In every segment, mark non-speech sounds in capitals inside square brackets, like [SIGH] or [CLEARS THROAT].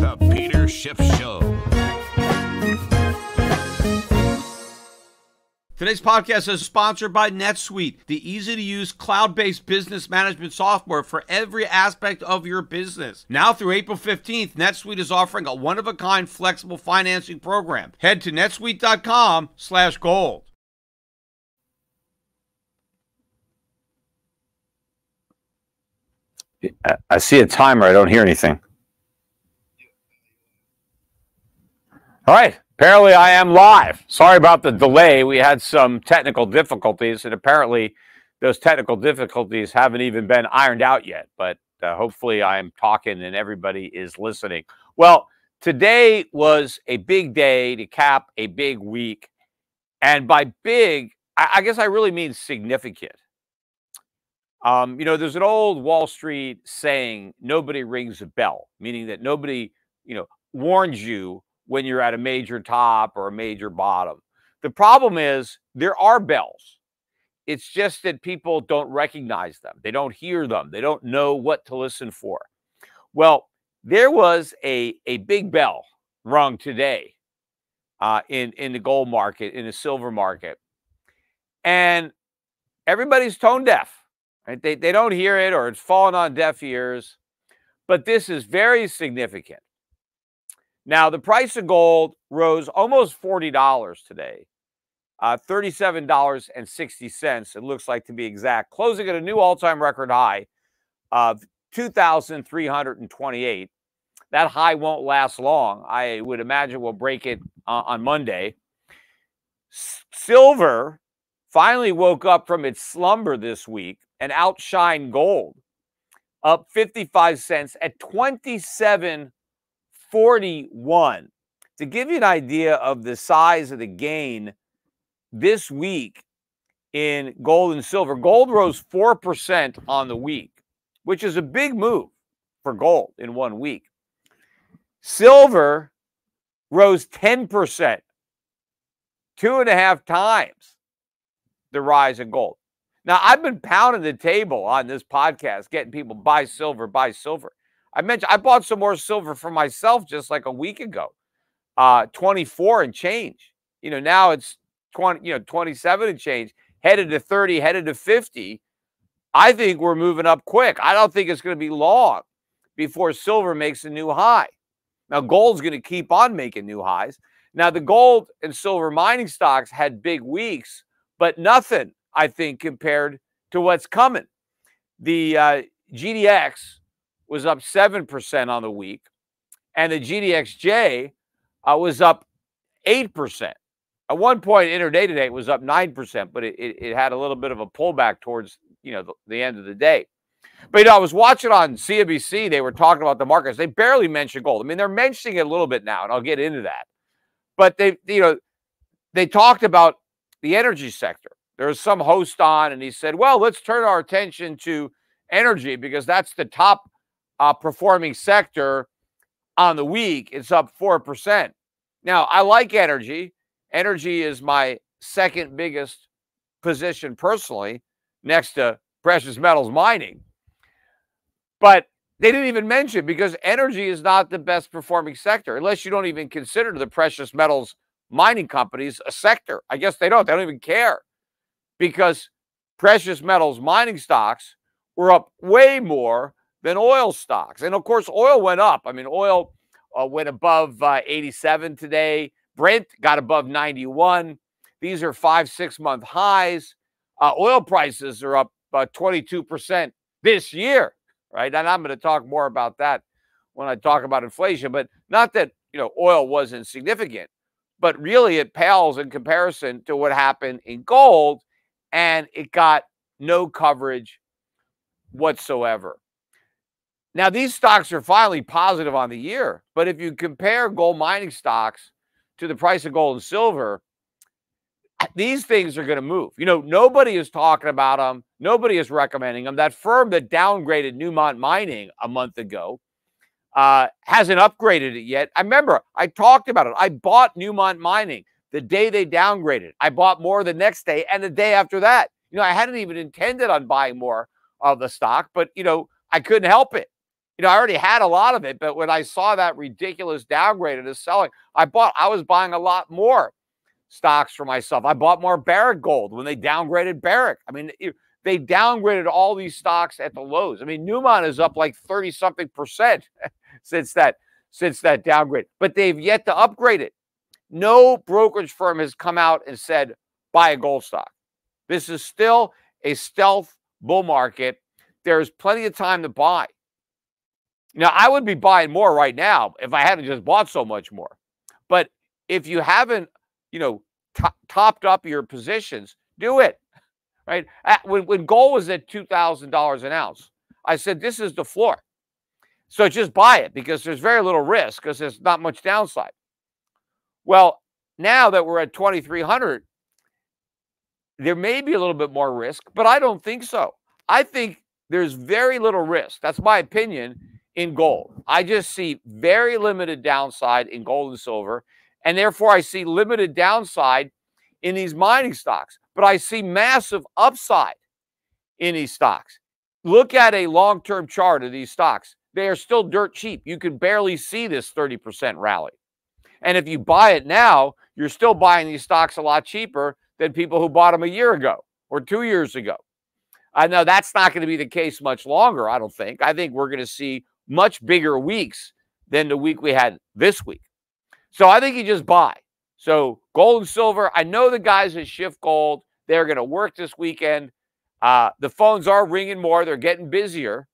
The Peter Schiff Show. Today's podcast is sponsored by NetSuite, the easy to use cloud based business management software for every aspect of your business. Now through April 15th, NetSuite is offering a one of a kind flexible financing program. Head to netsuite.com slash gold. I see a timer. I don't hear anything. All right. Apparently, I am live. Sorry about the delay. We had some technical difficulties, and apparently, those technical difficulties haven't even been ironed out yet. But uh, hopefully, I am talking and everybody is listening. Well, today was a big day to cap a big week. And by big, I, I guess I really mean significant. Um, you know, there's an old Wall Street saying, nobody rings a bell, meaning that nobody, you know, warns you when you're at a major top or a major bottom. The problem is there are bells. It's just that people don't recognize them. They don't hear them. They don't know what to listen for. Well, there was a, a big bell rung today uh, in, in the gold market, in the silver market. And everybody's tone deaf. Right? They, they don't hear it or it's fallen on deaf ears. But this is very significant. Now, the price of gold rose almost $40 today, uh, $37.60, it looks like to be exact, closing at a new all time record high of 2,328. That high won't last long. I would imagine we'll break it uh, on Monday. S- silver finally woke up from its slumber this week and outshined gold, up 55 cents at 27.41. To give you an idea of the size of the gain this week in gold and silver, gold rose 4% on the week, which is a big move for gold in one week. Silver rose 10%, two and a half times the rise in gold. Now, I've been pounding the table on this podcast, getting people buy silver, buy silver. I mentioned I bought some more silver for myself just like a week ago, uh, 24 and change. You know, now it's 20, you know, 27 and change, headed to 30, headed to 50. I think we're moving up quick. I don't think it's going to be long before silver makes a new high. Now, gold's going to keep on making new highs. Now, the gold and silver mining stocks had big weeks, but nothing I think, compared to what's coming. The uh, GDX was up 7% on the week, and the GDXJ uh, was up 8%. At one point, intraday today, it was up 9%, but it, it, it, had a little bit of a pullback towards, you know, the, the end of the day. But, you know, I was watching on CNBC, they were talking about the markets. They barely mentioned gold. I mean, they're mentioning it a little bit now, and I'll get into that. But they, you know, they talked about the energy sector there was some host on and he said, well, let's turn our attention to energy because that's the top uh, performing sector on the week. It's up 4%. Now, I like energy. Energy is my second biggest position personally, next to precious metals mining. But they didn't even mention because energy is not the best performing sector unless you don't even consider the precious metals mining companies a sector. I guess they don't. They don't even care because precious metals mining stocks were up way more than oil stocks. And of course, oil went up. I mean, oil uh, went above uh, 87 today. Brent got above 91. These are five, six month highs. Uh, oil prices are up 22% this year, right? And I'm going to talk more about that when I talk about inflation, but not that, you know, oil wasn't significant, but really it pales in comparison to what happened in gold and it got no coverage whatsoever. Now, these stocks are finally positive on the year, but if you compare gold mining stocks to the price of gold and silver, [CLEARS THROAT] these things are going to move. You know, nobody is talking about them, nobody is recommending them. That firm that downgraded Newmont Mining a month ago uh, hasn't upgraded it yet. I remember I talked about it. I bought Newmont Mining the day they downgraded. I bought more the next day and the day after that. You know, I hadn't even intended on buying more of the stock, but you know, I couldn't help it. You know, I already had a lot of it, but when I saw that ridiculous downgrade and the selling, I bought, I was buying a lot more stocks for myself. I bought more Barrick Gold when they downgraded Barrick. I mean, they downgraded all these stocks at the lows. I mean, Newmont is up like 30 something percent [LAUGHS] since that since that downgrade, but they've yet to upgrade it. No brokerage firm has come out and said buy a gold stock. This is still a stealth bull market. There's plenty of time to buy. Now, I would be buying more right now if I hadn't just bought so much more. But if you haven't, you know, topped up your positions, do it. Right? At, when, when gold was at $2,000 an ounce, I said, this is the floor. So just buy it because there's very little risk because there's not much downside. Well, now that we're at 2,300, there may be a little bit more risk, but I don't think so. I think there's very little risk. That's my opinion in gold. I just see very limited downside in gold and silver. And therefore, I see limited downside in these mining stocks. But I see massive upside in these stocks. Look at a long term chart of these stocks. They are still dirt cheap. You can barely see this 30% rally. And if you buy it now, you're still buying these stocks a lot cheaper than people who bought them a year ago or two years ago. I know that's not going to be the case much longer, I don't think. I think we're going to see much bigger weeks than the week we had this week. So I think you just buy. So gold and silver, I know the guys at Schiff Gold, they're going to work this weekend. Uh, the phones are ringing more, they're getting busier,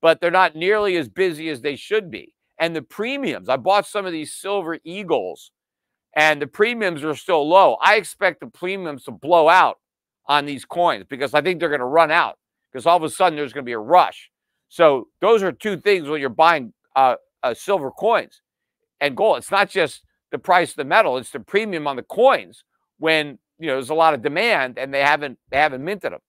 but they're not nearly as busy as they should be. And the premiums, I bought some of these silver eagles and the premiums are still low. I expect the premiums to blow out on these coins because I think they're going to run out because all of a sudden there's going to be a rush. So those are two things when you're buying uh, uh, silver coins and gold. It's not just the price of the metal; it's the premium on the coins when you know there's a lot of demand and they haven't they haven't minted them.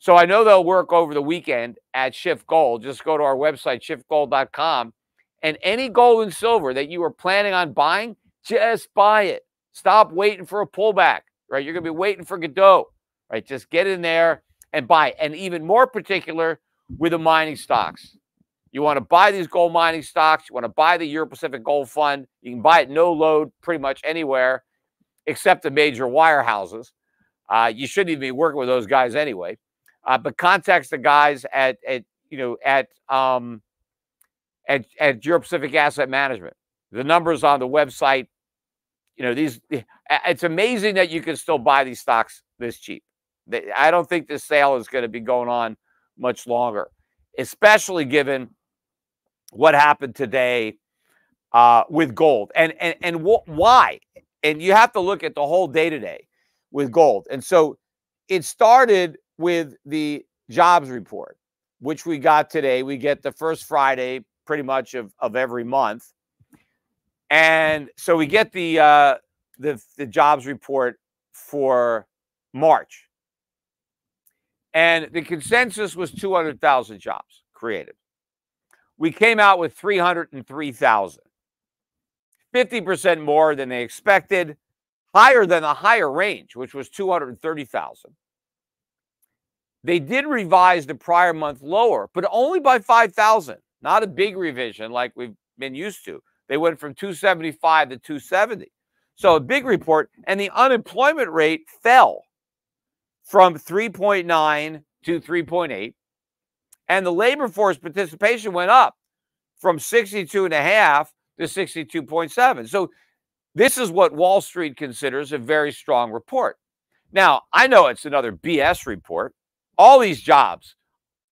So I know they'll work over the weekend at Schiff Gold. Just go to our website schiffgold.com and any gold and silver that you are planning on buying, just buy it. Stop waiting for a pullback, right? You're going to be waiting for Godot, right? Just get in there and buy. And even more particular with the mining stocks. You want to buy these gold mining stocks. You want to buy the Euro Pacific Gold Fund. You can buy it no load pretty much anywhere except the major wirehouses. Uh, you shouldn't even be working with those guys anyway. Uh, but contact the guys at, at you know at um, at, at Euro Pacific Asset Management. The numbers on the website you know, these, eh, it's amazing that you can still buy these stocks this cheap. I don't think this sale is going to be going on much longer, especially given what happened today uh, with gold and and and wh- why. And you have to look at the whole day today with gold. And so it started with the jobs report, which we got today. We get the first Friday pretty much of, of every month. And so we get the uh, the the jobs report for March, and the consensus was 200,000 jobs created. We came out with 303,000, 50% more than they expected, higher than the higher range, which was 230,000. They did revise the prior month lower, but only by 5,000, not a big revision like we've been used to. They went from 275 to 270. So a big report. And the unemployment rate fell from 3.9 to 3.8. And the labor force participation went up from 62.5 to 62.7. So this is what Wall Street considers a very strong report. Now, I know it's another BS report. All these jobs,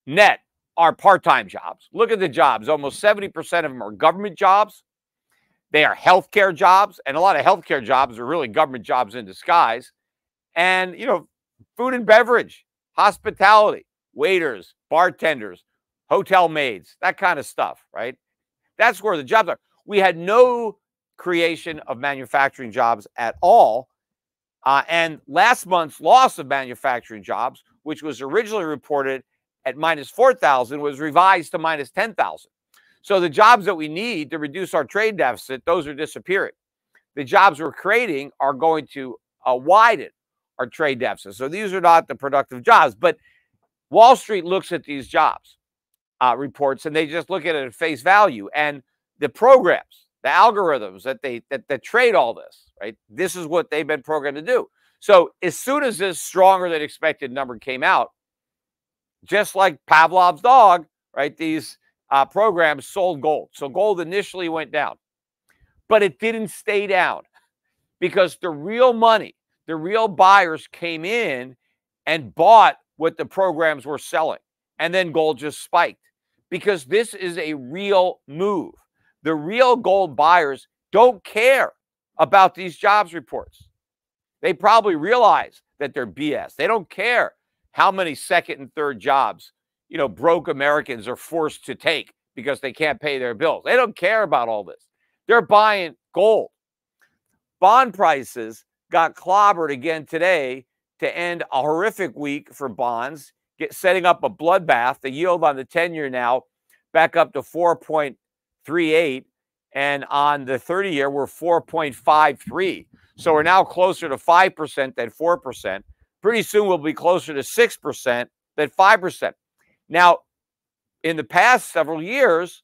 net, are part time jobs. Look at the jobs. Almost 70% of them are government jobs. They are healthcare jobs, and a lot of healthcare jobs are really government jobs in disguise. And, you know, food and beverage, hospitality, waiters, bartenders, hotel maids, that kind of stuff, right? That's where the jobs are. We had no creation of manufacturing jobs at all. Uh, and last month's loss of manufacturing jobs, which was originally reported at minus 4,000, was revised to minus 10,000. So the jobs that we need to reduce our trade deficit, those are disappearing. The jobs we're creating are going to uh, widen our trade deficit. So these are not the productive jobs, but Wall Street looks at these jobs. uh, reports and they just look at it at face value. And the programs, the algorithms that they that, that trade all this, right? This is what they've been programmed to do. So as soon as this stronger than expected number came out, just like Pavlov's dog, right? These uh, programs sold gold. So gold initially went down, but it didn't stay down because the real money, the real buyers came in and bought what the programs were selling. And then gold just spiked because this is a real move. The real gold buyers don't care about these jobs reports. They probably realize that they're BS. They don't care how many second and third jobs, you know, broke Americans are forced to take because they can't pay their bills. They don't care about all this. They're buying gold. Bond prices got clobbered again today to end a horrific week for bonds, get setting up a bloodbath. The yield on the 10 year now back up to 4.38 and on the 30 year we're 4.53. So we're now closer to 5% than 4%. Pretty soon we'll be closer to 6% than 5%. Now, in the past several years,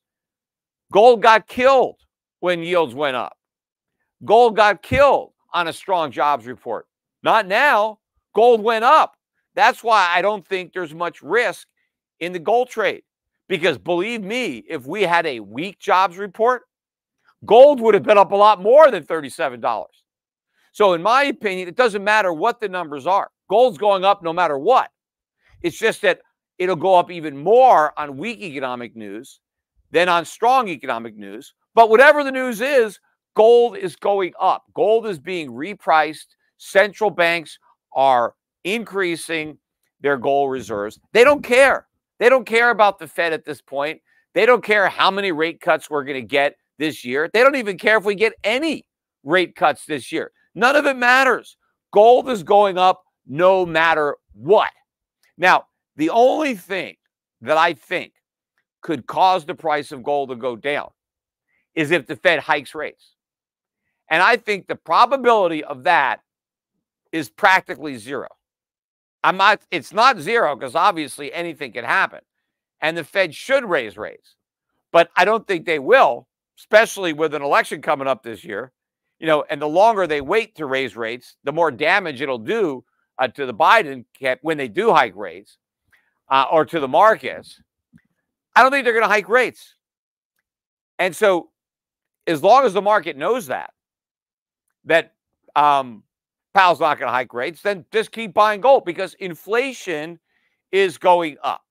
gold got killed when yields went up. Gold got killed on a strong jobs report. Not now. Gold went up. That's why I don't think there's much risk in the gold trade. Because believe me, if we had a weak jobs report, gold would have been up a lot more than $37. So, in my opinion, it doesn't matter what the numbers are. Gold's going up no matter what. It's just that it'll go up even more on weak economic news than on strong economic news. But whatever the news is, gold is going up. Gold is being repriced. Central banks are increasing their gold reserves. They don't care. They don't care about the Fed at this point. They don't care how many rate cuts we're going to get this year. They don't even care if we get any rate cuts this year. None of it matters. Gold is going up no matter what. Now, the only thing that I think could cause the price of gold to go down is if the Fed hikes rates. And I think the probability of that is practically zero. I'm not, it's not zero because obviously anything can happen. And the Fed should raise rates. But I don't think they will, especially with an election coming up this year you know, and the longer they wait to raise rates, the more damage it'll do uh, to the Biden cap when they do hike rates uh, or to the markets. I don't think they're going to hike rates. And so, as long as the market knows that, that um, Powell's not going to hike rates, then just keep buying gold because inflation is going up.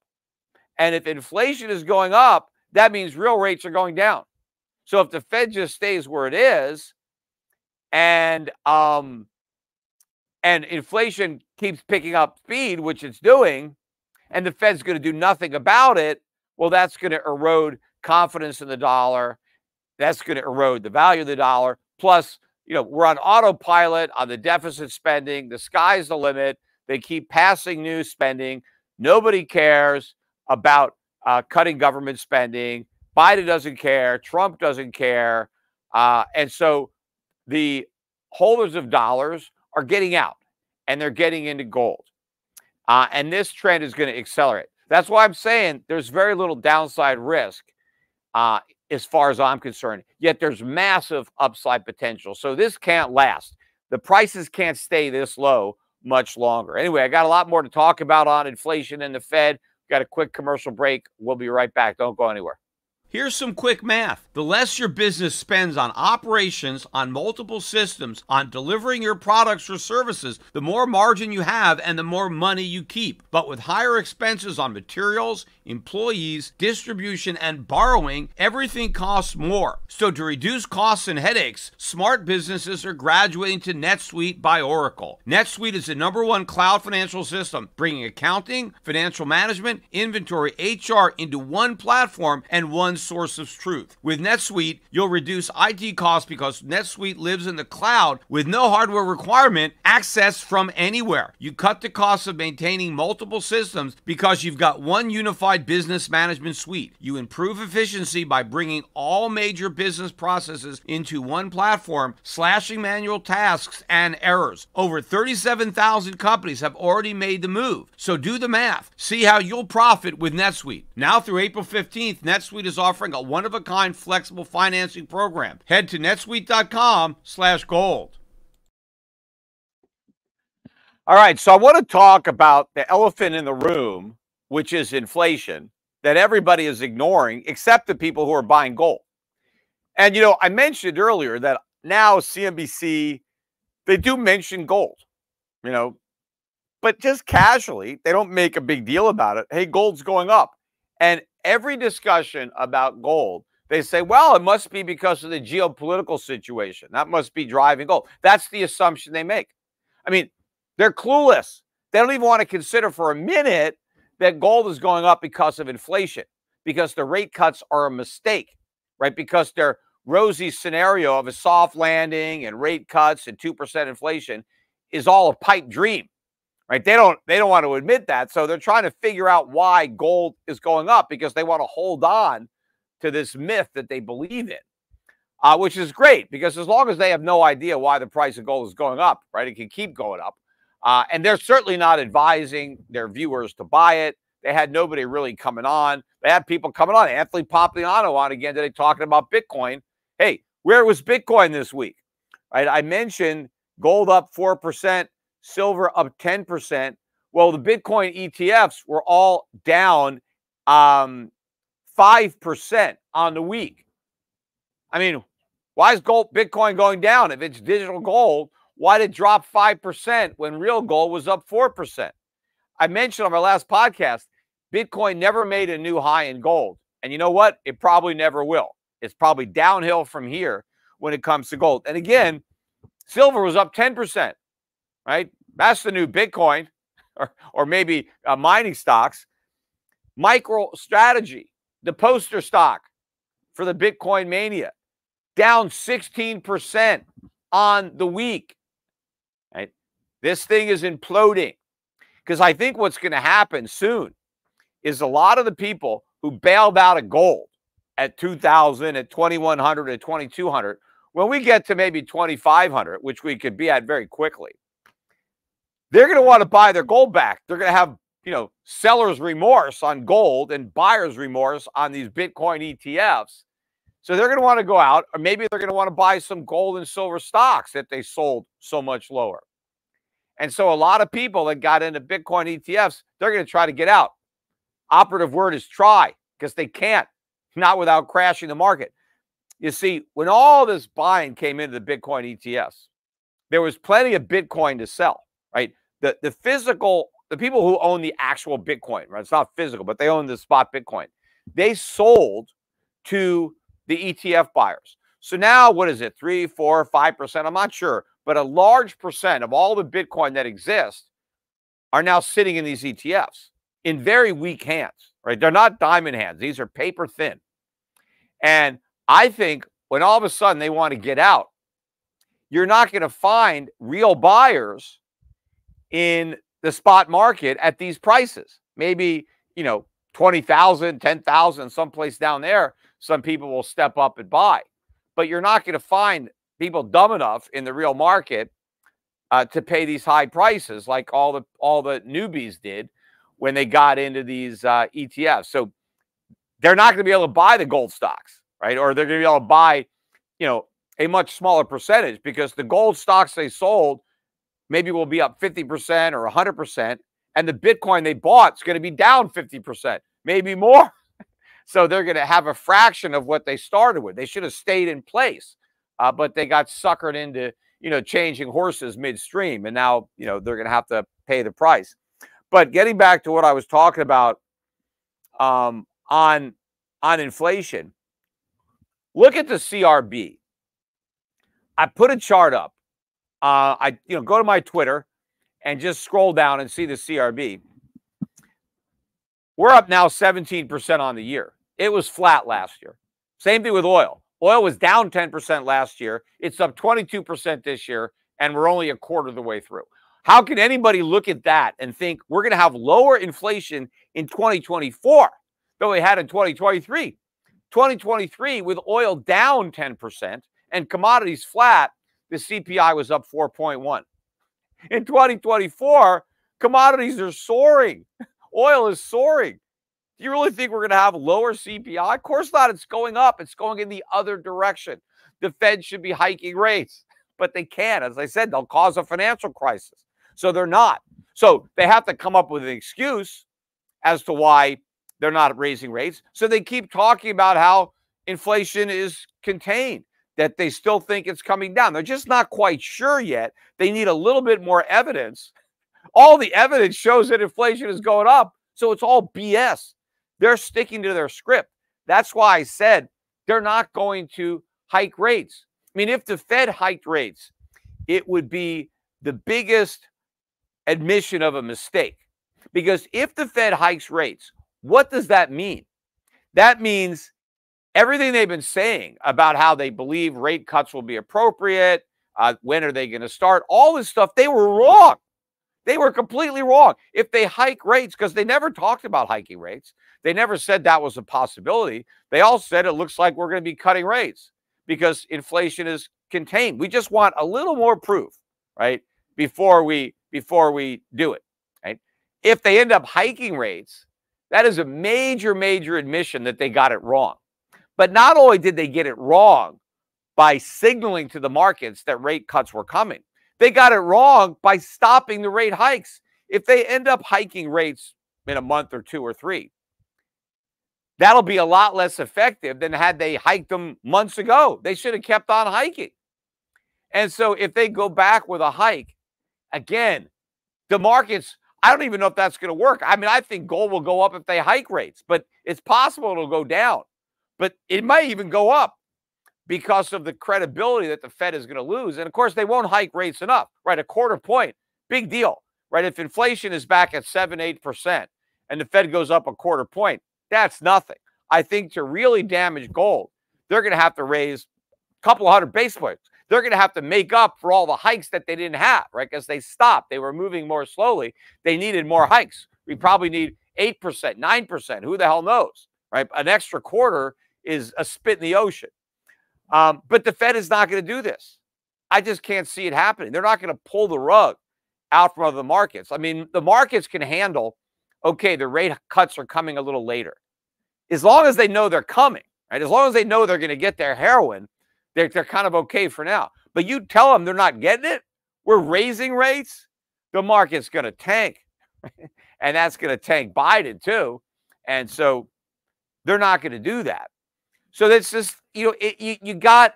And if inflation is going up, that means real rates are going down. So if the Fed just stays where it is, and um and inflation keeps picking up speed, which it's doing, and the Fed's going to do nothing about it, well, that's going to erode confidence in the dollar. That's going to erode the value of the dollar. Plus, you know, we're on autopilot on the deficit spending. The sky's the limit. They keep passing new spending. Nobody cares about uh, cutting government spending. Biden doesn't care. Trump doesn't care. Uh, and so the holders of dollars are getting out and they're getting into gold. Uh, and this trend is going to accelerate. That's why I'm saying there's very little downside risk uh, as far as I'm concerned, yet there's massive upside potential. So this can't last. The prices can't stay this low much longer. Anyway, I got a lot more to talk about on inflation and the Fed. Got a quick commercial break. We'll be right back. Don't go anywhere. Here's some quick math. The less your business spends on operations, on multiple systems, on delivering your products or services, the more margin you have and the more money you keep. But with higher expenses on materials, employees, distribution, and borrowing, everything costs more. So to reduce costs and headaches, smart businesses are graduating to NetSuite by Oracle. NetSuite is the number one cloud financial system, bringing accounting, financial management, inventory, HR into one platform and one source of truth. With NetSuite, you'll reduce IT costs because NetSuite lives in the cloud with no hardware requirement, access from anywhere. You cut the cost of maintaining multiple systems because you've got one unified business management suite. You improve efficiency by bringing all major business processes into one platform, slashing manual tasks and errors. Over 37,000 companies have already made the move. So do the math. See how you'll profit with NetSuite. Now through April 15th, NetSuite is offering a one-of-a-kind flexible financing program. Head to netsuite.com slash gold. All right, so I want to talk about the elephant in the room, which is inflation that everybody is ignoring except the people who are buying gold. And you know, I mentioned earlier that now CNBC they do mention gold. You know, but just casually, they don't make a big deal about it. Hey, gold's going up. And every discussion about gold, they say, well, it must be because of the geopolitical situation. That must be driving gold. That's the assumption they make. I mean, they're clueless. They don't even want to consider for a minute that gold is going up because of inflation, because the rate cuts are a mistake, right? Because their rosy scenario of a soft landing and rate cuts and 2% inflation is all a pipe dream right? They don't they don't want to admit that, so they're trying to figure out why gold is going up because they want to hold on to this myth that they believe in, uh, which is great because as long as they have no idea why the price of gold is going up, right, it can keep going up, uh, and they're certainly not advising their viewers to buy it. They had nobody really coming on. They had people coming on. Anthony Pompliano on again today talking about Bitcoin. Hey, where was Bitcoin this week? Right, I mentioned gold up four percent silver up 10%. Well, the Bitcoin ETFs were all down um, 5% on the week. I mean, why is gold Bitcoin going down? If it's digital gold, why did it drop 5% when real gold was up 4%? I mentioned on my last podcast, Bitcoin never made a new high in gold. And you know what? It probably never will. It's probably downhill from here when it comes to gold. And again, silver was up 10% right? That's the new Bitcoin [LAUGHS] or, or maybe uh, mining stocks. MicroStrategy, the poster stock for the Bitcoin mania, down 16% on the week. Right? This thing is imploding because I think what's going to happen soon is a lot of the people who bailed out of gold at 2000 at 2100 at 2200 when we get to maybe 2500 which we could be at very quickly they're going to want to buy their gold back. They're going to have, you know, seller's remorse on gold and buyer's remorse on these Bitcoin ETFs. So they're going to want to go out, or maybe they're going to want to buy some gold and silver stocks that they sold so much lower. And so a lot of people that got into Bitcoin ETFs, they're going to try to get out. Operative word is try because they can't, not without crashing the market. You see, when all this buying came into the Bitcoin ETFs, there was plenty of Bitcoin to sell, right? the the physical the people who own the actual Bitcoin, right? It's not physical, but they own the spot Bitcoin. They sold to the ETF buyers. So now what is it? Three, four, five percent? I'm not sure, but a large percent of all the Bitcoin that exists are now sitting in these ETFs in very weak hands, right? They're not diamond hands. These are paper thin. And I think when all of a sudden they want to get out, you're not going to find real buyers in the spot market at these prices. Maybe, you know, 20,000, 10,000, someplace down there, some people will step up and buy. But you're not going to find people dumb enough in the real market uh, to pay these high prices like all the all the newbies did when they got into these uh, ETFs. So they're not going to be able to buy the gold stocks, right? Or they're going to be able to buy, you know, a much smaller percentage because the gold stocks they sold maybe will be up 50% or 100%. And the Bitcoin they bought is going to be down 50%, maybe more. So they're going to have a fraction of what they started with. They should have stayed in place, uh, but they got suckered into, you know, changing horses midstream. And now, you know, they're going to have to pay the price. But getting back to what I was talking about um, on, on inflation, look at the CRB. I put a chart up uh, I you know go to my Twitter and just scroll down and see the CRB. We're up now 17% on the year. It was flat last year. Same thing with oil. Oil was down 10% last year. It's up 22% this year, and we're only a quarter of the way through. How can anybody look at that and think we're going to have lower inflation in 2024 than we had in 2023? 2023, with oil down 10% and commodities flat, the CPI was up 4.1. In 2024, commodities are soaring. [LAUGHS] Oil is soaring. Do you really think we're going to have lower CPI? Of course not. It's going up. It's going in the other direction. The Fed should be hiking rates, but they can't. As I said, they'll cause a financial crisis. So they're not. So they have to come up with an excuse as to why they're not raising rates. So they keep talking about how inflation is contained, that they still think it's coming down. They're just not quite sure yet. They need a little bit more evidence. All the evidence shows that inflation is going up. So it's all BS. They're sticking to their script. That's why I said they're not going to hike rates. I mean, if the Fed hiked rates, it would be the biggest admission of a mistake. Because if the Fed hikes rates, what does that mean? That means everything they've been saying about how they believe rate cuts will be appropriate, uh, when are they going to start, all this stuff, they were wrong. They were completely wrong. If they hike rates, because they never talked about hiking rates, they never said that was a possibility. They all said it looks like we're going to be cutting rates because inflation is contained. We just want a little more proof, right? Before we before we do it, right? If they end up hiking rates, that is a major major admission that they got it wrong. But not only did they get it wrong by signaling to the markets that rate cuts were coming, they got it wrong by stopping the rate hikes. If they end up hiking rates in a month or two or three, that'll be a lot less effective than had they hiked them months ago. They should have kept on hiking. And so if they go back with a hike, again, the markets, I don't even know if that's going to work. I mean, I think gold will go up if they hike rates, but it's possible it'll go down. But it might even go up because of the credibility that the Fed is going to lose. And of course, they won't hike rates enough, right? A quarter point, big deal, right? If inflation is back at seven, 8%, and the Fed goes up a quarter point, that's nothing. I think to really damage gold, they're going to have to raise a couple hundred basis points. They're going to have to make up for all the hikes that they didn't have, right? Because they stopped. They were moving more slowly. They needed more hikes. We probably need 8%, 9%. Who the hell knows, right? An extra quarter is a spit in the ocean. Um, but the Fed is not going to do this. I just can't see it happening. They're not going to pull the rug out from other markets. I mean, the markets can handle, okay, the rate cuts are coming a little later. As long as they know they're coming, right? As long as they know they're going to get their heroin, they're, they're kind of okay for now. But you tell them they're not getting it, we're raising rates, the market's going to tank. [LAUGHS] and that's going to tank Biden too. And so they're not going to do that. So that's just you know it, you you got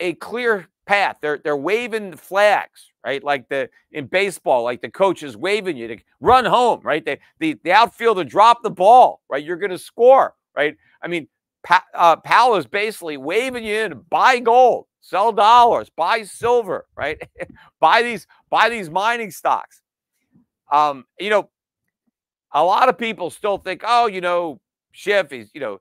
a clear path. They're they're waving the flags, right? Like the in baseball, like the coach is waving you to run home, right? The the, the outfielder drop the ball, right? You're going to score, right? I mean, pa, uh, Powell is basically waving you in buy gold, sell dollars, buy silver, right? [LAUGHS] buy these buy these mining stocks. Um, you know, a lot of people still think, oh, you know, Schiff is, you know,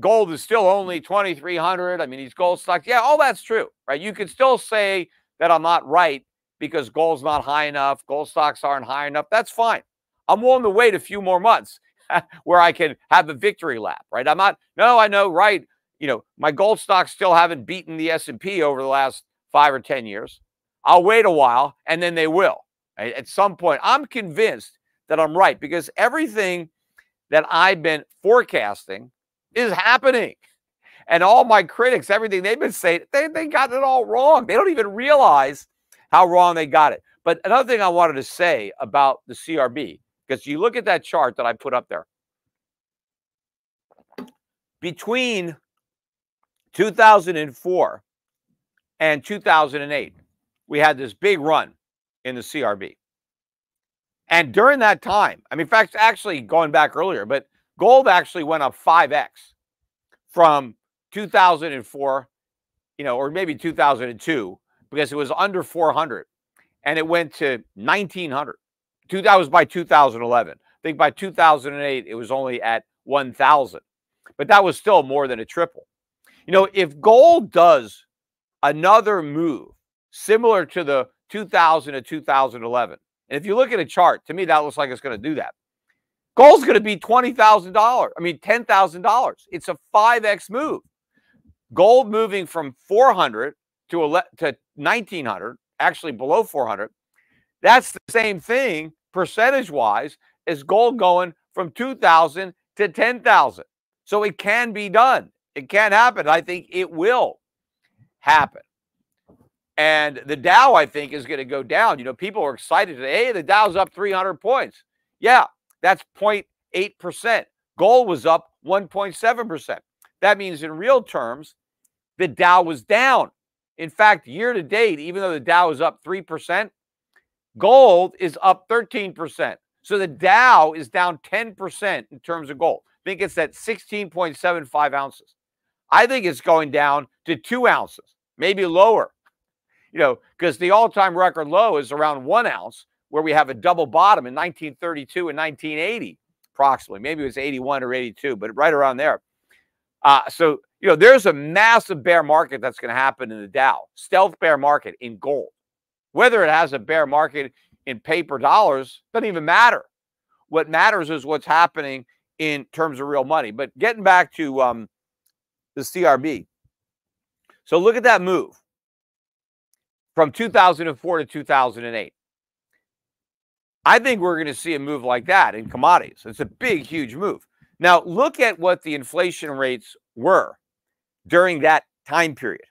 gold is still only mm-hmm. 2300 i mean these gold stocks yeah all that's true right? You could still say that i'm not right because gold's not high enough gold stocks aren't high enough that's fine. I'm willing to wait a few more months [LAUGHS] where i can have a victory lap right? I'm not no i know right you know my gold stocks still haven't beaten the s&p over the last five or ten years. I'll wait a while and then they will. Right? at some point i'm convinced that i'm right because everything that i've been forecasting is happening. And all my critics, everything they've been saying, they, they got it all wrong. They don't even realize how wrong they got it. But another thing I wanted to say about the CRB, because you look at that chart that I put up there. Between 2004 and 2008, we had this big run in the CRB. And during that time, I mean, in fact, actually going back earlier, but Gold actually went up 5x from 2004, you know, or maybe 2002, because it was under 400 and it went to 1900. That was by 2011. I think by 2008, it was only at 1000. but that was still more than a triple. You know, if gold does another move similar to the 2000 to 2011, and if you look at a chart, to me, that looks like it's going to do that. Gold's going to be $20,000. I mean, $10,000. It's a 5x move. Gold moving from 400 to, to 1900, actually below 400. That's the same thing percentage wise as gold going from 2000 to 10,000. So it can be done. It can happen. I think it will happen. And the Dow, I think, is going to go down. You know, people are excited today. Hey, the Dow's up 300 points. Yeah, that's 0.8%. Gold was up 1.7%. That means in real terms, the Dow was down. In fact, year to date, even though the Dow is up 3%, gold is up 13%. So the Dow is down 10% in terms of gold. I think it's at 16.75 ounces. I think it's going down to two ounces, maybe lower you know, because the all time record low is around one ounce, where we have a double bottom in 1932 and 1980, approximately. Maybe it was 81 or 82, but right around there. Uh, so, you know, there's a massive bear market that's going to happen in the Dow, stealth bear market in gold. Whether it has a bear market in paper dollars doesn't even matter. What matters is what's happening in terms of real money. But getting back to um, the CRB. So look at that move from 2004 to 2008. I think we're going to see a move like that in commodities. It's a big, huge move. Now, look at what the inflation rates were during that time period,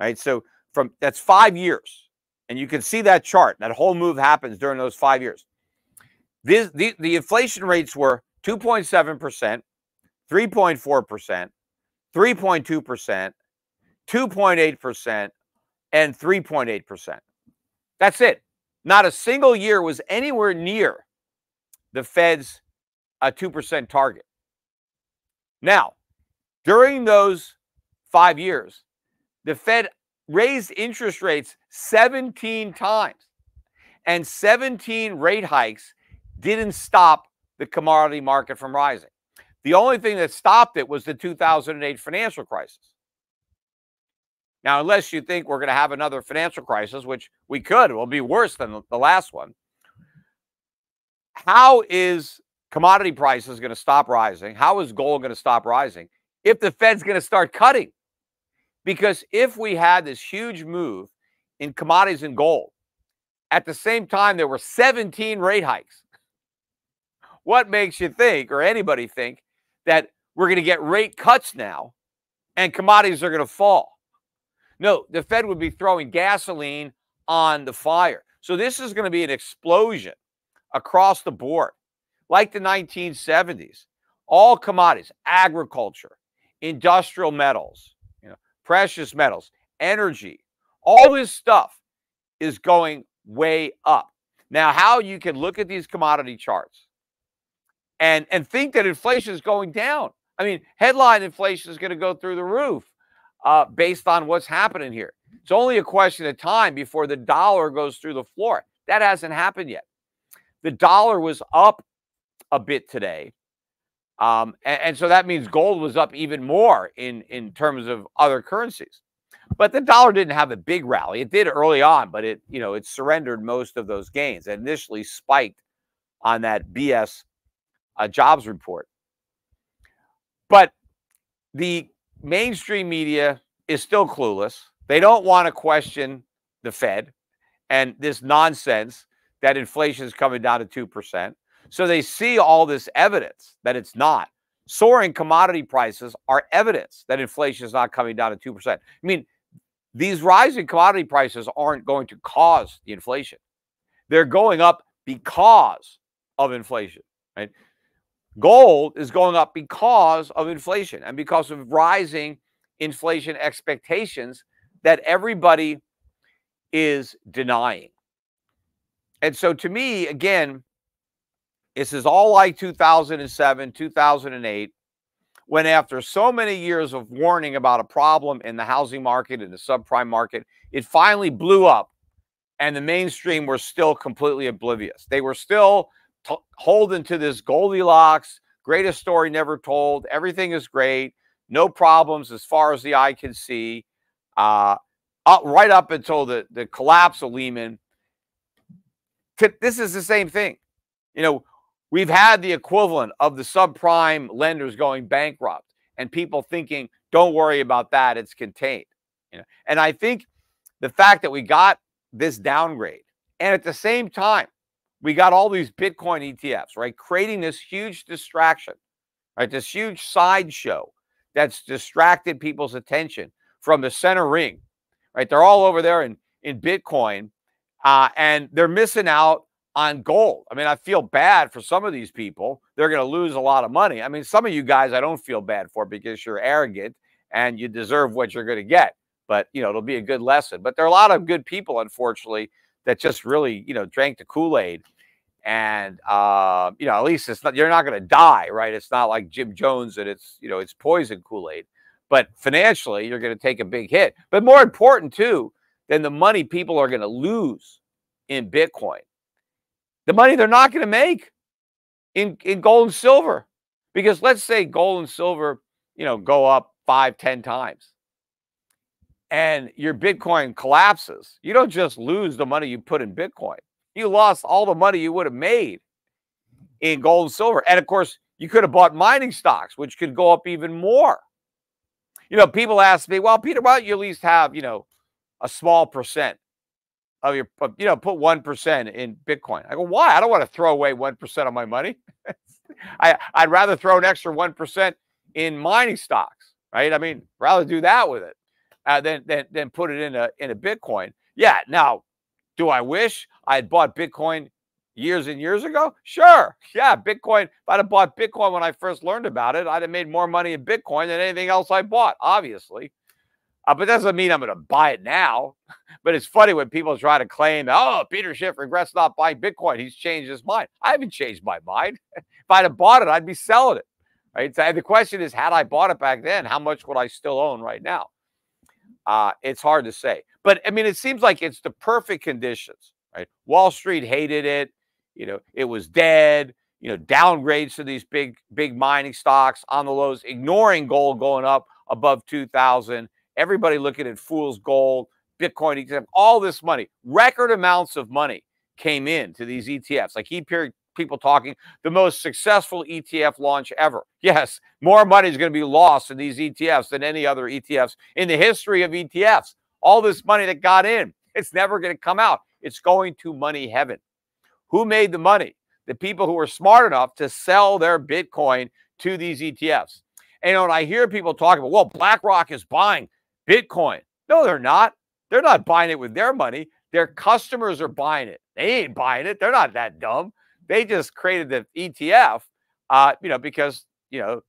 right? So, from that's five years, and you can see that chart. That whole move happens during those five years. This, the, the inflation rates were 2.7%, 3.4%, 3.2%, 2.8%, and 3.8%. That's it. Not a single year was anywhere near the Fed's uh, a 2% target. Now, during those five years, the Fed raised interest rates 17 times, and 17 rate hikes didn't stop the commodity market from rising. The only thing that stopped it was the 2008 financial crisis. Now, unless you think we're going to have another financial crisis, which we could, will be worse than the last one. How is commodity prices going to stop rising? How is gold going to stop rising if the Fed's going to start cutting? Because if we had this huge move in commodities and gold, at the same time, there were 17 rate hikes. What makes you think, or anybody think, that we're going to get rate cuts now and commodities are going to fall? No, the Fed would be throwing gasoline on the fire. So this is going to be an explosion across the board, like the 1970s. All commodities, agriculture, industrial metals, you know, precious metals, energy, all this stuff is going way up. Now, how you can look at these commodity charts and and think that inflation is going down. I mean, headline inflation is going to go through the roof uh, based on what's happening here. It's only a question of time before the dollar goes through the floor. That hasn't happened yet. The dollar was up a bit today. Um, and, and, so that means gold was up even more in, in terms of other currencies. But the dollar didn't have a big rally. It did early on, but it, you know, it surrendered most of those gains. It initially spiked on that BS uh, jobs report. But the mainstream media is still clueless. They don't want to question the Fed and this nonsense that inflation is coming down to 2%. So they see all this evidence that it's not. Soaring commodity prices are evidence that inflation is not coming down to 2%. I mean, these rising commodity prices aren't going to cause the inflation. They're going up because of inflation, right? Gold is going up because of inflation and because of rising inflation expectations that everybody is denying. And so to me, again, this is all like 2007, 2008, when after so many years of warning about a problem in the housing market and the subprime market, it finally blew up and the mainstream were still completely oblivious. They were still t- holding to this Goldilocks, Greatest story never told. Everything is great. No problems as far as the eye can see. Uh, right up until the, the collapse of Lehman. This is the same thing. You know, we've had the equivalent of the subprime lenders going bankrupt and people thinking, don't worry about that, it's contained. You know? And I think the fact that we got this downgrade and at the same time, we got all these Bitcoin ETFs, right? Creating this huge distraction, right? This huge sideshow that's distracted people's attention from the center ring, right? They're all over there in, in Bitcoin uh, and they're missing out on gold. I mean, I feel bad for some of these people. They're going to lose a lot of money. I mean, some of you guys I don't feel bad for because you're arrogant and you deserve what you're going to get. But, you know, it'll be a good lesson. But there are a lot of good people, unfortunately, that just really, you know, drank the Kool Aid. And, uh, you know, at least it's not, you're not going to die, right? It's not like Jim Jones and it's, you know, it's poison Kool Aid. But financially, you're going to take a big hit. But more important, too, than the money people are going to lose in Bitcoin the money they're not going to make in, in gold and silver. Because let's say gold and silver, you know, go up five, ten times and your Bitcoin collapses. You don't just lose the money you put in Bitcoin. You lost all the money you would have made in gold and silver. And of course, you could have bought mining stocks, which could go up even more. You know, people ask me, well, Peter, why don't you at least have, you know, a small percent of your, you know, put 1% in Bitcoin. I go, why? I don't want to throw away 1% of my money. [LAUGHS] I, I'd rather throw an extra 1% in mining stocks, right? I mean, rather do that with it uh, than, than, than put it in a, in a Bitcoin. Yeah. Now, do I wish I had bought Bitcoin years and years ago? Sure. Yeah. Bitcoin, if I'd have bought Bitcoin when I first learned about it, I'd have made more money in Bitcoin than anything else I bought, obviously. Uh, but that doesn't mean I'm going to buy it now. [LAUGHS] but it's funny when people try to claim, oh, Peter Schiff regrets not buying Bitcoin. He's changed his mind. I haven't changed my mind. [LAUGHS] if I'd have bought it, I'd be selling it. Right. So the question is, had I bought it back then, how much would I still own right now? Uh, it's hard to say. But I mean, it seems like it's the perfect conditions. Right. Wall Street hated it. You know, it was dead. You know, downgrades to these big, big mining stocks on the lows, ignoring gold going up above 2000 Everybody looking at fool's gold, Bitcoin all this money, record amounts of money came in to these ETFs. I keep hearing people talking the most successful ETF launch ever. [LAUGHS] Yes, more money is going to be lost in these ETFs than any other ETFs in the history of ETFs. All this money that got in, it's never going to come out. It's going to money heaven. Who made the money? The people who were smart enough to sell their Bitcoin to these ETFs. And when I hear people talking about, well, BlackRock is buying Bitcoin. No, they're not. They're not buying it with their money. Their customers are buying it. They ain't buying it. They're not that dumb. They just created the ETF, uh, you know, because you know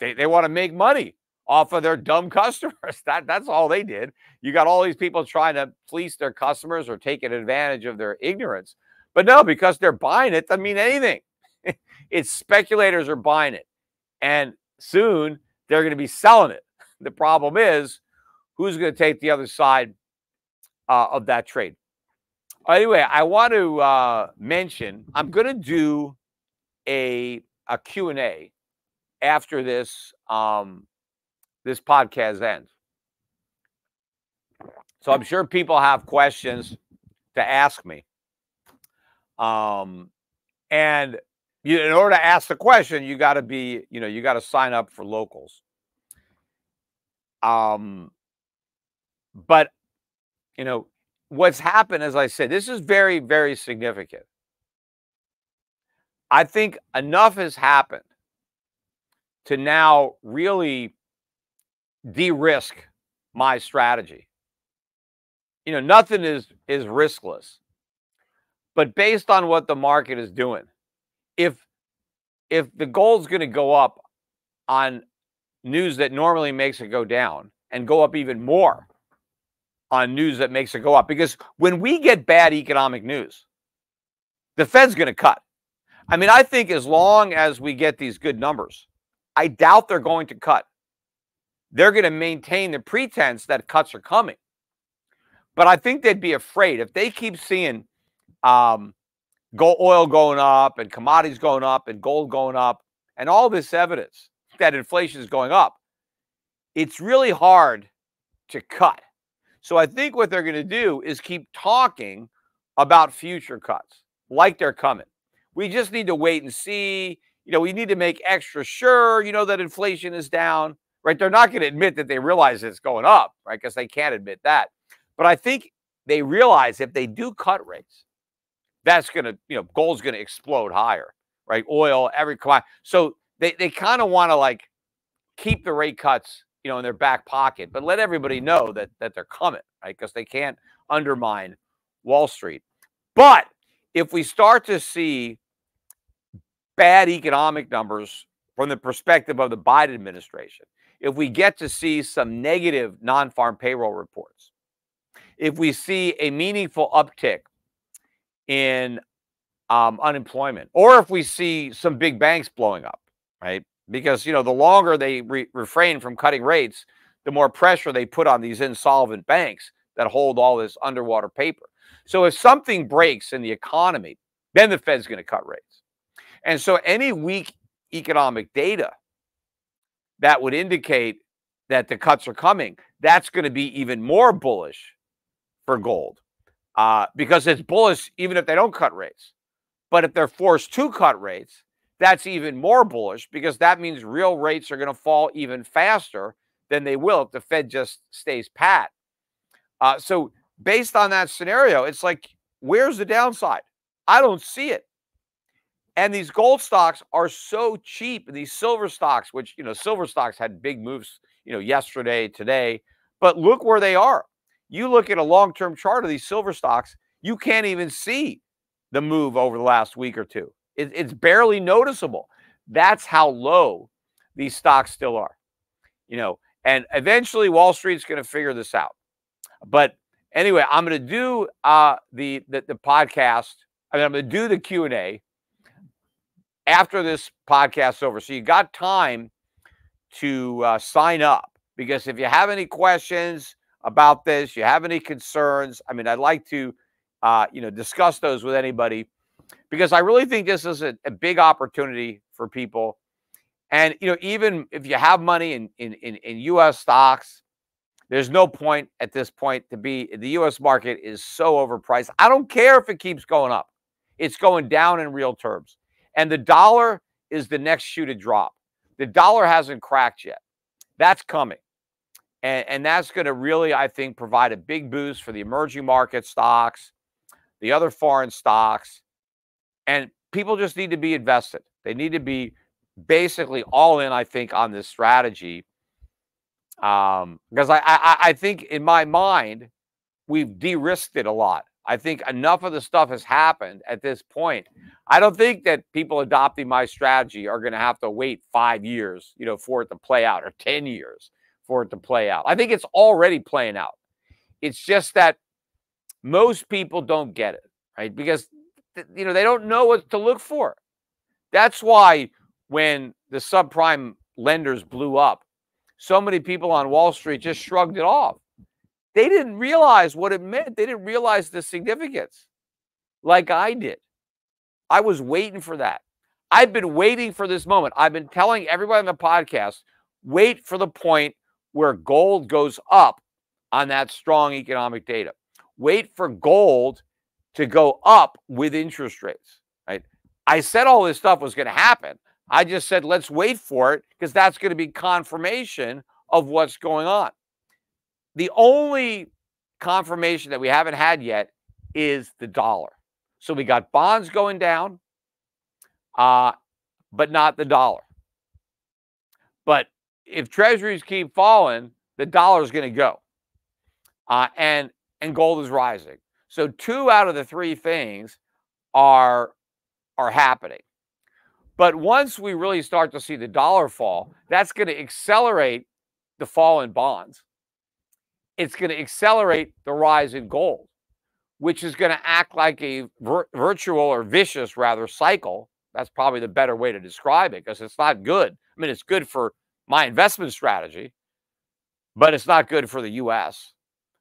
they, they want to make money off of their dumb [LAUGHS] customers. That that's all they did. You got all these people trying to fleece their customers or taking advantage of their ignorance. But no, because they're buying it doesn't mean anything. [LAUGHS] it's speculators are buying it. And soon they're going to be selling it. The problem is who's going to take the other side uh, of that trade. Anyway, I want to uh, mention I'm going to do a a Q&A after this um, this podcast ends. So I'm sure people have questions to ask me. Um, and you, in order to ask the question, you got to be, you know, you got to sign up for locals. Um, but, you know, what's happened, as I said, this is very, very significant. I think enough has happened to now really de risk my strategy. You know, nothing is is riskless. But based on what the market is doing, if if the gold's going to go up on news that normally makes it go down and go up even more on news that makes it go up. Because when we get bad economic news, the Fed's going to cut. I mean, I think as long as we get these good numbers, I doubt they're going to cut. They're going to maintain the pretense that cuts are coming. But I think they'd be afraid if they keep seeing um, oil going up and commodities going up and gold going up, and all this evidence that inflation is going up, it's really hard to cut. So I think what they're going to do is keep talking about future cuts like they're coming. We just need to wait and see. You know, we need to make extra sure, you know, that inflation is down, right? They're not going to admit that they realize it's going up, right? Because they can't admit that. But I think they realize if they do cut rates, that's going to, you know, gold's going to explode higher, right? Oil, every commodity. So they, they kind of want to like keep the rate cuts, you know, in their back pocket, but let everybody know that that they're coming, right? Because they can't undermine Wall Street. But if we start to see bad economic numbers from the perspective of the Biden administration, if we get to see some negative non farm payroll reports, if we see a meaningful uptick in um, unemployment, or if we see some big banks blowing up, right? Because you know the longer they re- refrain from cutting rates, the more pressure they put on these insolvent banks that hold all this underwater paper. So if something breaks in the economy, then the Fed's going to cut rates. And so any weak economic data that would indicate that the cuts are coming, that's going to be even more bullish for gold uh, because it's bullish even if they don't cut rates. But if they're forced to cut rates, that's even more bullish because that means real rates are going to fall even faster than they will if the Fed just stays pat. Uh, so, based on that scenario, it's like, where's the downside? I don't see it. And these gold stocks are so cheap. And these silver stocks, which, you know, silver stocks had big moves, you know, yesterday, today, but look where they are. You look at a long term chart of these silver stocks, you can't even see the move over the last week or two. It, it's barely noticeable. That's how low these stocks still are. You know, and eventually Wall Street's going to figure this out. But anyway, I'm going to do uh, the, the the podcast. I mean, I'm going to do the Q and A after this podcast over. So you got time to uh, sign up because if you have any questions, about this, you have any concerns, I mean, I'd like to, uh, you know, discuss those with anybody because I really think this is a, a big opportunity for people. And you know, even if you have money in, in in in U.S. stocks, there's no point at this point to be. The U.S. market is so overpriced. I don't care if it keeps going up; it's going down in real terms. And the dollar is the next shoe to drop. The dollar hasn't cracked yet. That's coming. And, and that's going to really, I think, provide a big boost for the emerging market stocks, the other foreign stocks. And people just need to be invested. They need to be basically all in, I think, on this strategy. Um, because I, I, I think in my mind, we've de-risked it a lot. I think enough of the stuff has happened at this point. I don't think that people adopting my strategy are going to have to wait five years, you know, for it to play out or 10 years for it to play out. I think it's already playing out. It's just that most people don't get it, right? Because you know, they don't know what to look for. That's why when the subprime lenders blew up, so many people on Wall Street just shrugged it off. They didn't realize what it meant. They didn't realize the significance like I did. I was waiting for that. I've been waiting for this moment. I've been telling everybody on the podcast wait for the point where gold goes up on that strong economic data. Wait for gold to go up with interest rates, right? I said all this stuff was going to happen. I just said, let's wait for it because that's going to be confirmation of what's going on. The only confirmation that we haven't had yet is the dollar. So we got bonds going down, uh, but not the dollar. But if treasuries keep falling, the dollar is going to go. Uh, and and gold is rising. So two out of the three things are are happening. But once we really start to see the dollar fall, that's going to accelerate the fall in bonds. It's going to accelerate the rise in gold, which is going to act like a vir- virtual or vicious, rather, cycle. That's probably the better way to describe it because it's not good. I mean, it's good for my investment strategy, but it's not good for the US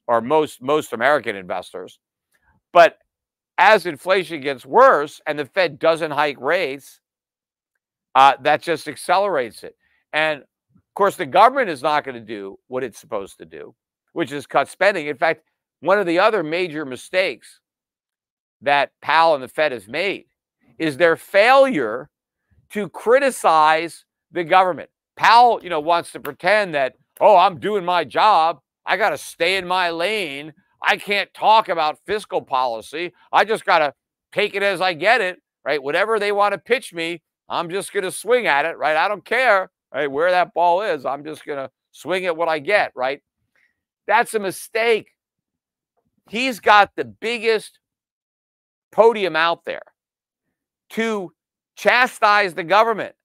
or most most American investors. But as inflation gets worse and the Fed doesn't hike rates, uh, that just accelerates it. And of course, the government is not going to do what it's supposed to do, which is cut spending. In fact, one of the other major mistakes that Powell and the Fed has made is their failure to criticize the government. Powell, you know, wants to pretend that, oh, I'm doing my job. I got to stay in my lane. I can't talk about fiscal policy. I just got to take it as I get it, right? Whatever they want to pitch me, I'm just going to swing at it, right? I don't care, right? Where that ball is, I'm just going to swing at what I get, right? That's a mistake. He's got the biggest podium out there to chastise the government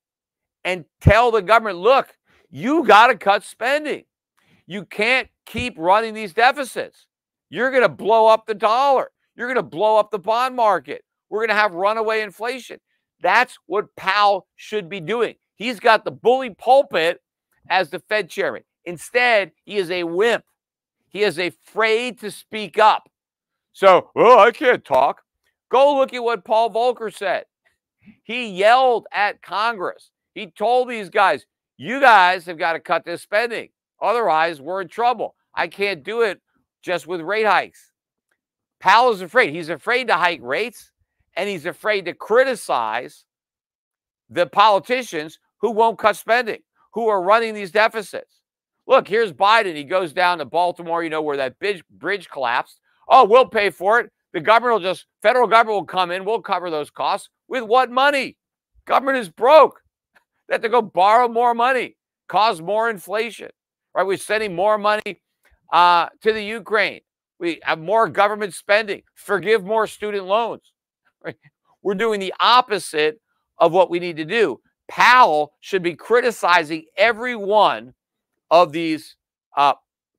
and tell the government, look, you got to cut spending. You can't keep running these deficits. You're going to blow up the dollar. You're going to blow up the bond market. We're going to have runaway inflation. That's what Powell should be doing. He's got the bully pulpit as the Fed chairman. Instead, he is a wimp. He is afraid to speak up. So, oh, I can't talk. Go look at what Paul Volcker said. He yelled at Congress. He told these guys, you guys have got to cut this spending. Otherwise, we're in trouble. I can't do it just with rate hikes. Powell is afraid. He's afraid to hike rates and he's afraid to criticize the politicians who won't cut spending, who are running these deficits. Look, here's Biden. He goes down to Baltimore, you know, where that bridge, bridge collapsed. Oh, we'll pay for it. The government will just, federal government will come in, we'll cover those costs. With what money? Government is broke. They have to go borrow more money, cause more inflation, right? We're sending more money uh, to the Ukraine. We have more government spending, forgive more student loans. [LAUGHS] Right? We're doing the opposite of what we need to do. Powell should be criticizing every one of these uh,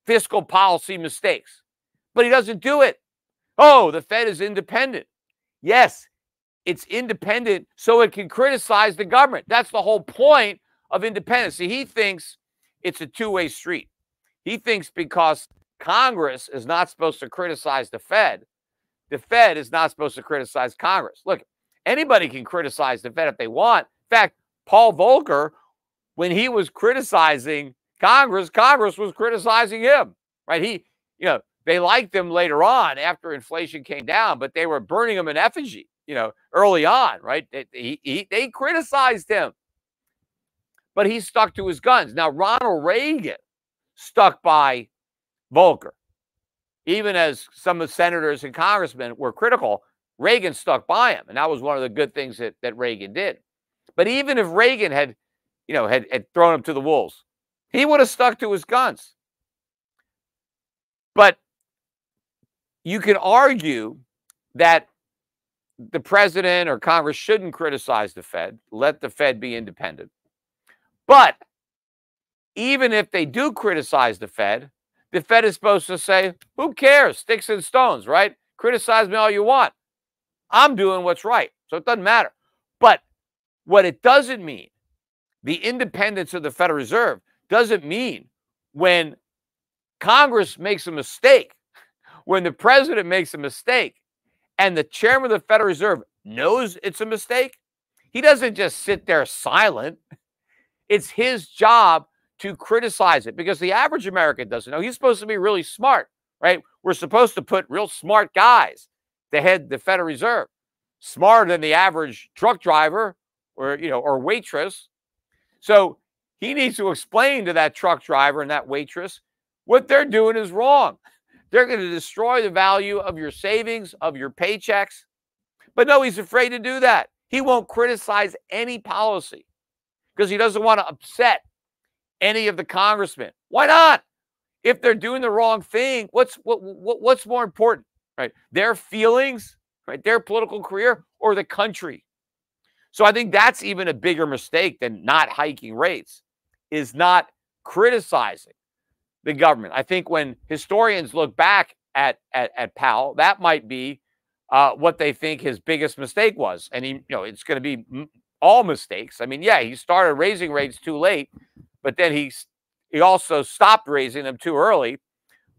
fiscal policy mistakes, but he doesn't do it. Oh, the Fed is independent. Yes, it's independent so it can criticize the government. That's the whole point of independence. See, he thinks it's a two way street. He thinks because Congress is not supposed to criticize the Fed, the Fed is not supposed to criticize Congress. Look, anybody can criticize the Fed if they want. In fact, Paul Volcker, when he was criticizing Congress, Congress was criticizing him, right? He, you know, they liked him later on after inflation came down, but they were burning him in effigy, you know, early on, right? He, they criticized him, but he stuck to his guns. Now, Ronald Reagan stuck by Volcker. Even as some of the senators and congressmen were critical, Reagan stuck by him. And that was one of the good things that, that Reagan did. But even if Reagan had, you know, had, had thrown him to the wolves, he would have stuck to his guns. But you can argue that the president or Congress shouldn't criticize the Fed, let the Fed be independent. But even if they do criticize the Fed, the Fed is supposed to say, who cares? Sticks and stones, right? Criticize me all you want. I'm doing what's right. So it doesn't matter. But what it doesn't mean, the independence of the Federal Reserve doesn't mean when Congress makes a mistake, when the president makes a mistake, and the chairman of the Federal Reserve knows it's a mistake, he doesn't just sit there silent. It's his job to criticize it because the average American doesn't know. He's supposed to be really smart, right? We're supposed to put real smart guys to head the Federal Reserve, smarter than the average truck driver or you know or waitress. So he needs to explain to that truck driver and that waitress what they're doing is wrong. They're going to destroy the value of your savings, of your paychecks. But no, he's afraid to do that. He won't criticize any policy because he doesn't want to upset any of the congressmen. Why not? If they're doing the wrong thing, what's what, what what's more important, right? Their feelings, right? Their political career or the country. So I think that's even a bigger mistake than not hiking rates is not criticizing the government. I think when historians look back at at, at Powell, that might be uh, what they think his biggest mistake was. And he, you know, it's going to be all mistakes. I mean, yeah, he started raising rates too late, but then he he also stopped raising them too early.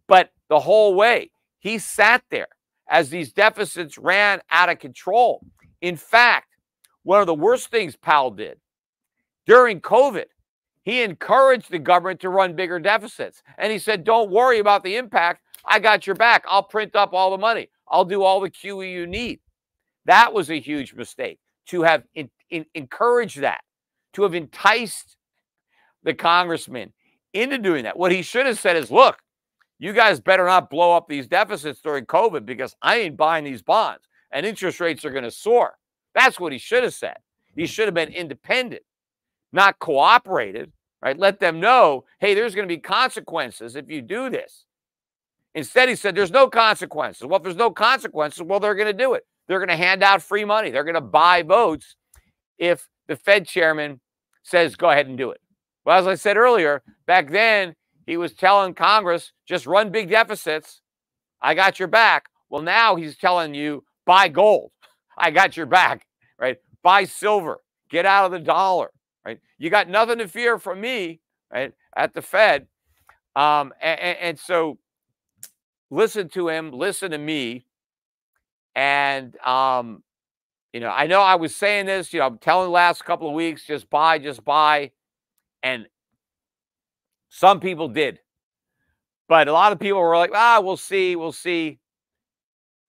But the whole way, he sat there as these deficits ran out of control. In fact, one of the worst things Powell did during COVID. He encouraged the government to run bigger deficits. And he said, don't worry about the impact. I got your back. I'll print up all the money. I'll do all the QE you need. That was a huge mistake to have in, in, encouraged that, to have enticed the congressman into doing that. What he should have said is, look, you guys better not blow up these deficits during COVID because I ain't buying these bonds and interest rates are going to soar. That's what he should have said. He should have been independent, not cooperated, right? Let them know, hey, there's going to be consequences if you do this. Instead, he said, there's no consequences. Well, if there's no consequences, well, they're going to do it. They're going to hand out free money. They're going to buy votes if the Fed chairman says, go ahead and do it. Well, as I said earlier, back then, he was telling Congress, just run big deficits. I got your back. Well, now he's telling you, buy gold. [LAUGHS] I got your back, right? Buy silver. Get out of the dollar, right? You got nothing to fear from me, right? At the Fed. Um, and, and so listen to him, listen to me. And, um, you know, I know I was saying this, you know, I'm telling the last couple of weeks, just buy, just buy. And some people did. But a lot of people were like, ah, we'll see, we'll see.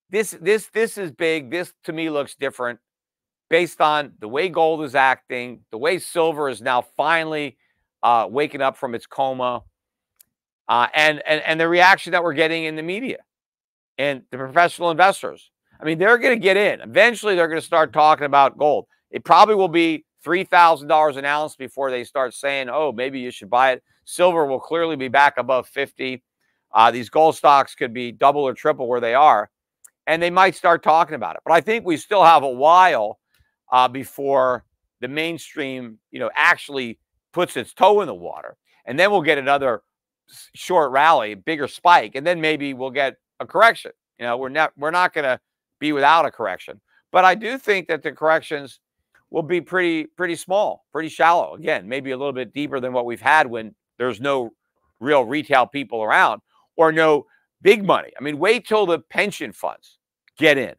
This, this, this is big. This to me looks different based on the way gold is acting, the way silver is now finally uh, waking up from its coma, uh, and, and and the reaction that we're getting in the media and the professional investors. I mean, they're going to get in. Eventually, they're going to start talking about gold. It probably will be three thousand dollars an ounce before they start saying, "Oh, maybe you should buy it." Silver will clearly be back above fifty. Uh, these gold stocks could be double or triple where they are, and they might start talking about it. But I think we still have a while uh, before the mainstream, you know, actually puts its toe in the water, and then we'll get another short rally, bigger spike, and then maybe we'll get a correction. You know, we're not we're not going to be without a correction, but I do think that the corrections will be pretty pretty small, pretty shallow. Again, maybe a little bit deeper than what we've had when there's no real retail people around or no big money. I mean, wait till the pension funds get in.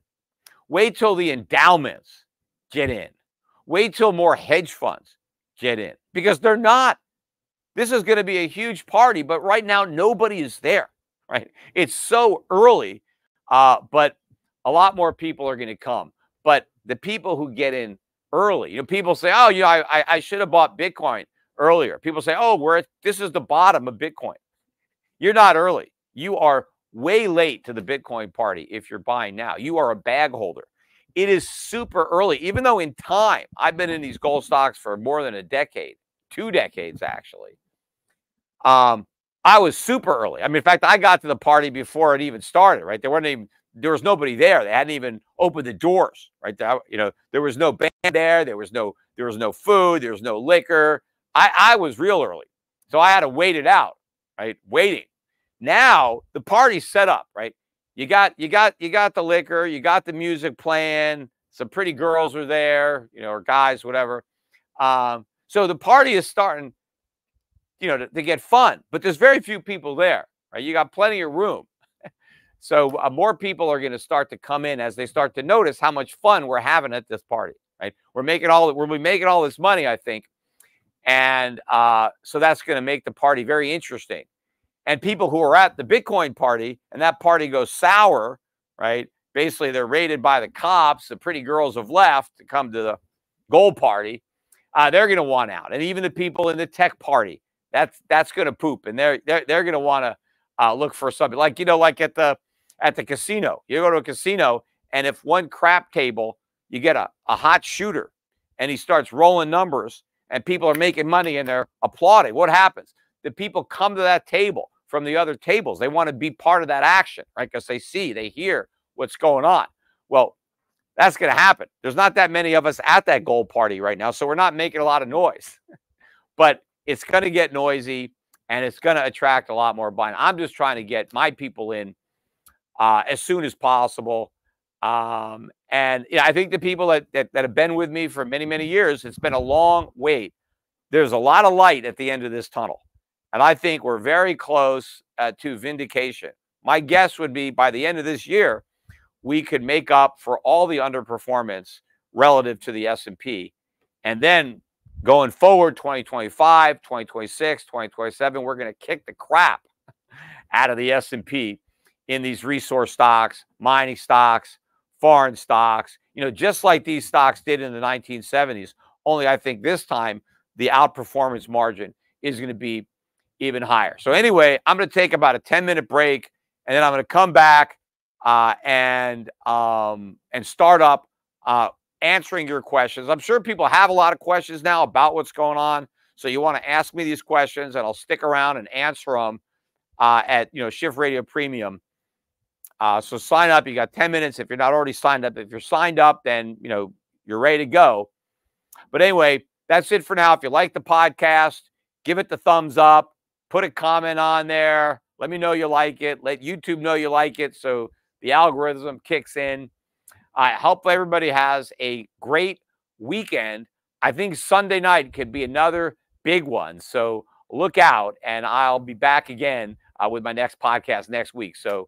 Wait till the endowments get in. Wait till more hedge funds get in because they're not this is going to be a huge party, but right now nobody is there. [LAUGHS] Right? It's so early, uh, but a lot more people are going to come. But the people who get in early, you know, people say, "Oh, you know, I, I should have bought Bitcoin earlier." People say, "Oh, we're at, this is the bottom of Bitcoin." You're not early. You are way late to the Bitcoin party if you're buying now. You are a bag holder. It is super early, even though in time I've been in these gold stocks for more than a decade, two decades actually. Um, I was super early. I mean, in fact, I got to the party before it even started. Right, there weren't even there was nobody there. They hadn't even opened the doors. Right, there, you know, there was no band there. There was no there was no food. There was no liquor. I I was real early, so I had to wait it out. Right, waiting. Now the party's set up. Right, you got you got you got the liquor. You got the music playing. Some pretty girls are there. You know, or guys, whatever. Um, so the party is starting you know, to, to, get fun. But there's very few people there, right? You got plenty of room. So uh, more people are going to start to come in as they start to notice how much fun we're having at this party, right? We're making all we're making all this money, I think, and uh, so that's going to make the party very interesting. And people who are at the Bitcoin party and that party goes sour, right? Basically, they're raided by the cops. The pretty girls have left to come to the gold party. Uh, they're going to want out, and even the people in the tech party that's that's going to poop, and they're they're they're going to want to uh, look for something like you know, like at the at the casino. You go to a casino, and if one crap table, you get a, a hot shooter, and he starts rolling numbers, and people are making money, and they're applauding. What happens? The people come to that table from the other tables. They want to be part of that action, right? Because they see, they hear what's going on. Well, that's going to happen. There's not that many of us at that gold party right now, so we're not making a lot of noise. [LAUGHS] but it's going to get noisy and it's going to attract a lot more buying. I'm just trying to get my people in uh, as soon as possible. Um, and yeah, I think the people that, that, that have been with me for many, many years, it's been a long wait. There's a lot of light at the end of this tunnel. And I think we're very close uh, to vindication. My guess would be by the end of this year, we could make up for all the underperformance relative to the S&P. And then going forward 2025 2026 2027 we're going to kick the crap out of the s&p in these resource stocks mining stocks foreign stocks you know just like these stocks did in the 1970s only i think this time the outperformance margin is going to be even higher so anyway i'm going to take about a 10 minute break and then i'm going to come back uh, and um, and start up uh, answering your questions. I'm sure people have a lot of questions now about what's going on. So you want to ask me these questions, and I'll stick around and answer them uh, at you know Schiff Radio Premium. Uh, so sign up. You got 10 minutes if you're not already signed up. If you're signed up, then you know you're ready to go. But anyway, that's it for now. If you like the podcast, give it the thumbs up. Put a comment on there. Let me know you like it. Let YouTube know you like it, so the algorithm kicks in. I hope everybody has a great weekend. I think Sunday night could be another big one. So look out, and I'll be back again uh, with my next podcast next week. So